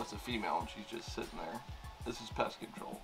it's a female and she's just sitting there. This is pest control.